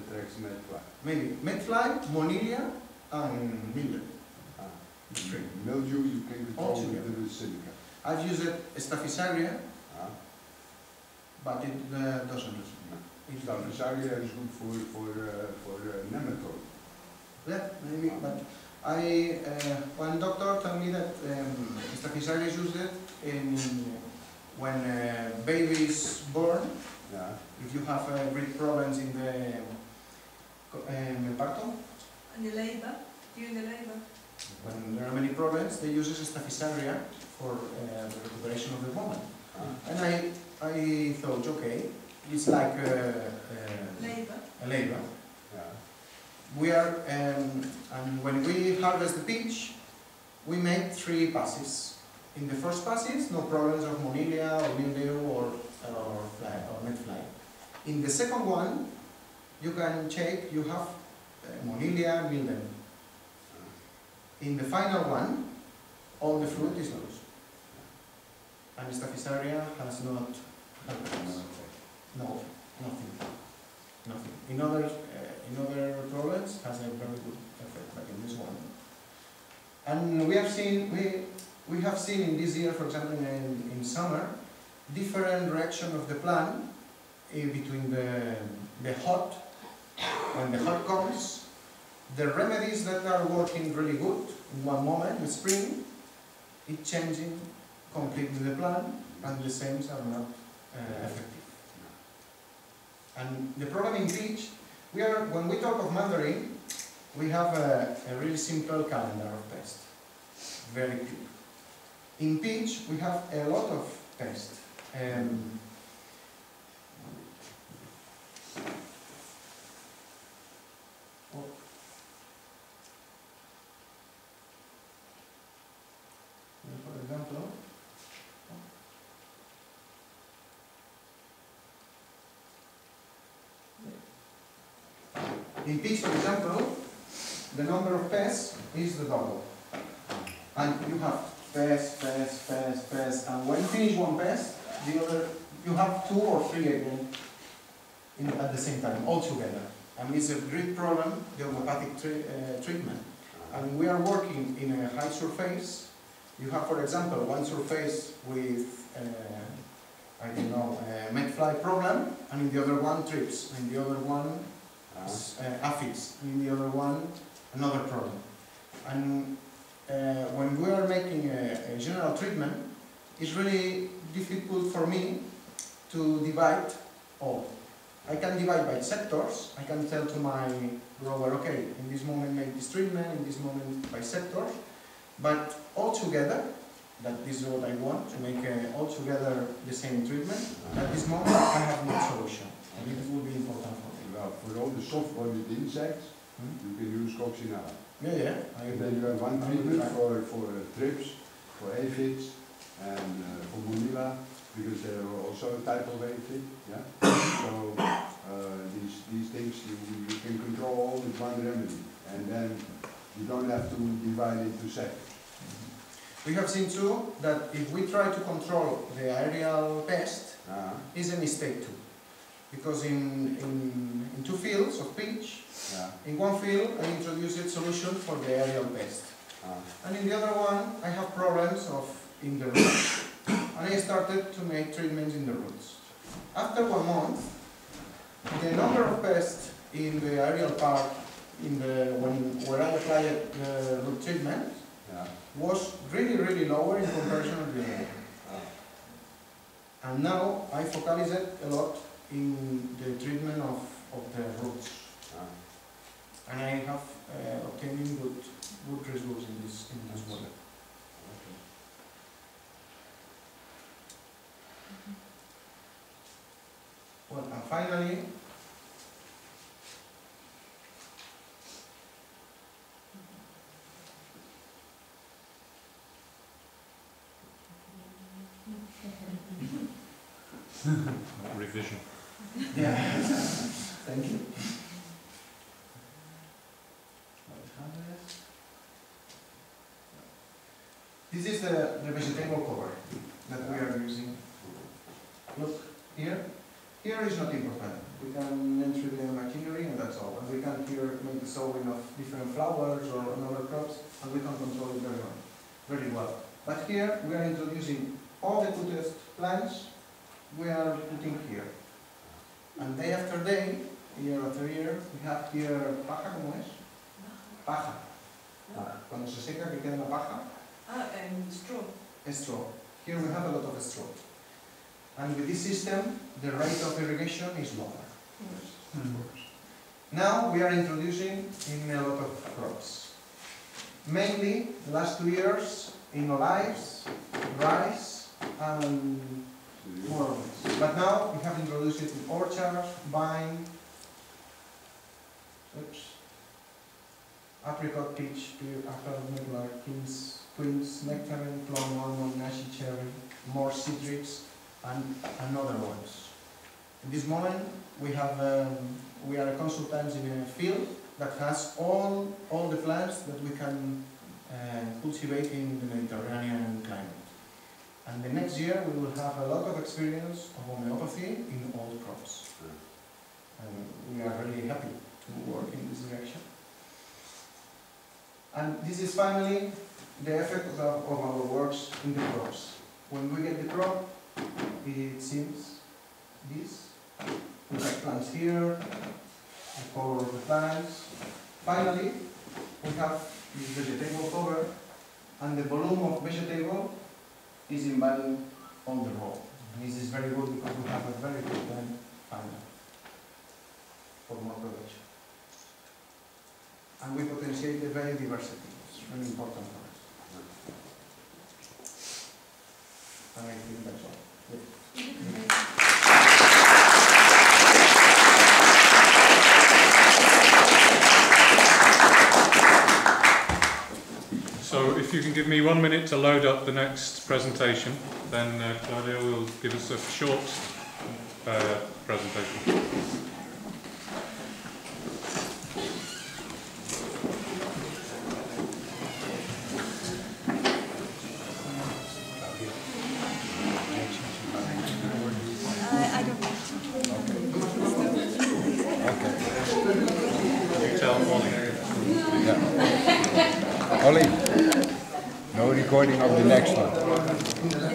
attracts medfly? Maybe Medfly, Monilia, and Mildew. Ah. Mildew you can control with the silica. I've used Staphysagria, Ah. but it uh, doesn't do so. Staphysagria is good for, for, uh, for uh, nematode. Yeah, maybe, but I, uh, one doctor told me that um, Staphysagria is used in, when uh, baby is born, Yeah. if you have uh, great problems in the um, el parto, And the labor, during the labor. when there are many problems, they use Staphysagria for uh, the recuperation of the woman. Ah. And I, I thought, okay, it's like uh, uh, Labor. a labor. Yeah. We are, um, and when we harvest the peach, we make three passes. In the first passes, no problems of monilia or mildew or, or fly, or net fly. In the second one, you can check, you have uh, monilia, mildew. In the final one, all the fruit is loose. And Staphysagria has not helped. No, nothing. Nothing. In other, uh, in other products has a very good effect, but in this one. And we have seen, we, we have seen in this year, for example, in, in summer, different reaction of the plant in between the, the hot, when the hot comes, the remedies that are working really good in one moment, in spring, it changing completely the plan and the same are not uh, effective. And the problem in peach, we are, when we talk of mandarin, we have a, a really simple calendar of pests, very clear. In peach, we have a lot of pests. Um, oh. For example, In for example, the number of pests is the double. And you have pest, pest, pest, pest, and when you finish one pest, the other, you have two or three again in, at the same time, all together. And it's a great problem, the homeopathic uh, treatment. And we are working in a high surface. You have, for example, one surface with, uh, I don't know, a medfly problem, and in the other one thrips, and the other one Uh, aphids, in the other one another problem. And uh, when we are making a, a general treatment, it's really difficult for me to divide all. I can divide by sectors, I can tell to my grower, okay, in this moment make this treatment, in this moment by sectors, but all together, that this is what I want, to make uh, all together the same treatment, at this moment I have no solution, and it will be important. Well, for all the soft-bodied insects, Hmm? you can use coccinella. Yeah, yeah. I And then you have one treatment for, for uh, thrips, for aphids, and uh, for monilia, because they are also a type of aphid, yeah? So, uh, these, these things you, you can control all with one remedy, and then you don't have to divide into sectors. We have seen too that if we try to control the aerial pest, Ah, is a mistake too. Because in, in, in two fields of peach, yeah, in one field I introduced a solution for the aerial pest. ah, And in the other one I have problems of in the roots. And I started to make treatments in the roots. After one month, the number of pests in the aerial part, in the, when, where I applied the root treatment, yeah. was really, really lower in comparison with the other. ah. And now I focus it a lot in the treatment of, of the roots. ah. And I have uh, obtaining good, good results in this, in this way. Okay. Well, and finally, Revision. Yeah, thank you. This is the, the vegetable cover that we are using. Look, here, here is not important. We can enter the machinery and that's all. And we can here make the sowing of different flowers or other crops, and we can control it very well. Very well. But here we are introducing all the cutest plants we are putting here. And day after day, year after year, we have here paja, ¿cómo es? Paja. Cuando se seca que queda la paja, Ah, and straw. straw. Here we have a lot of straw. And with this system, the rate of irrigation is lower. Yes. Now we are introducing in a lot of crops. Mainly, the last two years, in olives, rice, and more or less. But now we have introduced it in orchards, vine, oops, apricot, peach, pear, apple, medlar, quince, quince, nectarine, plum, almond, nashi, cherry, more citrus, and, and other ones. In this moment, we have, um, we are consultants in a field that has all, all the plants that we can uh, cultivate in the Mediterranean climate. And the next year, we will have a lot of experience of homeopathy in all crops. Hmm. And we are really happy to work in this direction. And this is finally the effect of, of our works in the crops. When we get the crop, it seems this. We have plants here, the color of the plants. Finally, we have this vegetable cover, and the volume of vegetable is invading on the row. This is very good because we have a very good final for more production. And we potentiate the biodiversity, it's really important for us. And I think that's all. So if you can give me one minute to load up the next presentation, then uh, Claudia will give us a short uh, presentation. I, I don't want to. You tell Ollie. Recording of the next one.